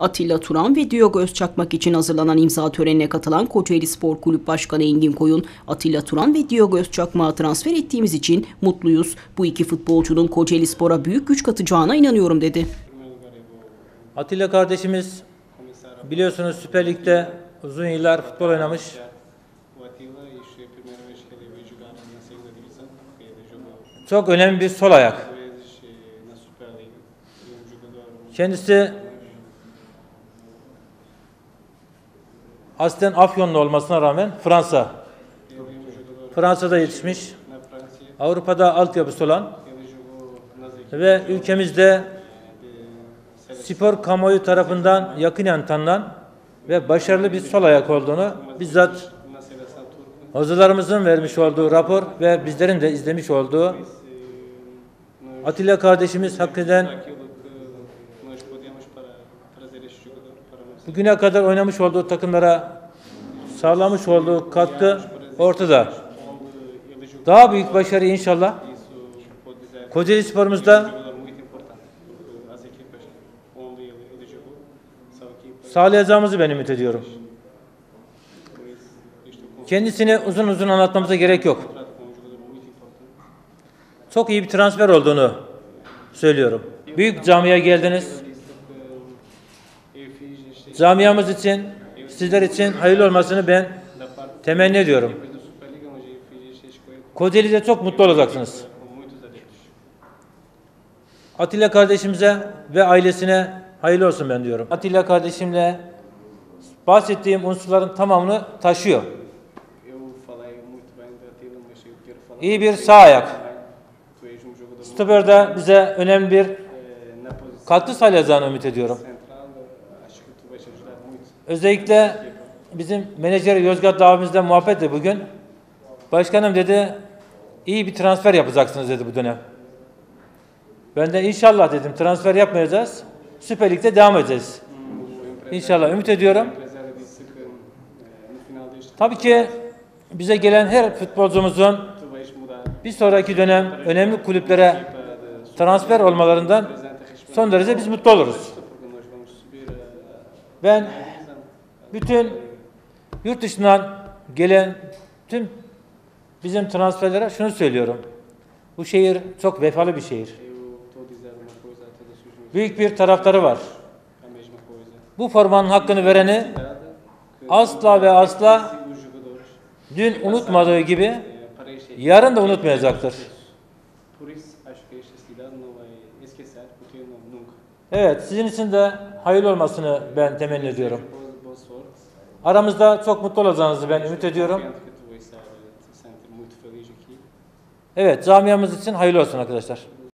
Atilla Turan ve Diyog Özçakmak için hazırlanan imza törenine katılan Kocaeli Spor Kulüp Başkanı Engin Koyun, Atilla Turan ve Diyog Özçakmak'ı transfer ettiğimiz için mutluyuz. Bu iki futbolcunun Kocaeli Spor'a büyük güç katacağına inanıyorum dedi. Atilla kardeşimiz biliyorsunuz Süper Lig'de uzun yıllar futbol oynamış. o Atila e isto é a aslen Afyonlu olmasına rağmen Fransa. Fransa'da yetişmiş. Avrupa'da altyapısı olan ve ülkemizde spor kamuoyu tarafından yakinen tanınan ve başarılı bir sol ayak olduğunu bizzat hocalarımızın vermiş olduğu rapor ve bizlerin de izlemiş olduğu Atilla kardeşimiz hakikaten bugüne kadar oynamış olduğu takımlara sağlamış olduğu katkı ortada. Daha büyük başarı inşallah Kocaeli um sporumuzda sağlayacağımızı ben ümit ediyorum. Kendisini uzun uzun anlatmamıza gerek yok. Çok iyi bir transfer olduğunu söylüyorum. Büyük camiye geldiniz. Camiamız için, sizler için hayırlı olmasını ben temenni ediyorum. Kocaeli'de çok mutlu olacaksınız. Atilla kardeşimize ve ailesine hayırlı olsun ben diyorum. Atilla kardeşimle bahsettiğim unsurların tamamını taşıyor. İyi bir sağ ayak. Stoper'de bize önemli bir katkı sağlayacağını ümit ediyorum. Özellikle bizim menajer Yozgat abimizle muhabbet de bugün. Başkanım dedi iyi bir transfer yapacaksınız dedi bu dönem. Ben de inşallah dedim transfer yapmayacağız. Süper Lig'de devam edeceğiz. İnşallah ümit ediyorum. Tabii ki bize gelen her futbolcumuzun bir sonraki dönem önemli kulüplere transfer olmalarından son derece biz mutlu oluruz. Ben. Bütün yurt dışından gelen tüm bizim transferlere şunu söylüyorum. Bu şehir çok vefalı bir şehir. Büyük bir taraftarı var. Bu formanın hakkını vereni asla ve asla dün unutmadığı gibi yarın da unutmayacaktır. Evet sizin için de hayırlı olmasını ben temenni ediyorum. Aramızda çok mutlu olacağınızı ben ümit ediyorum. Evet camiamız için hayırlı olsun arkadaşlar.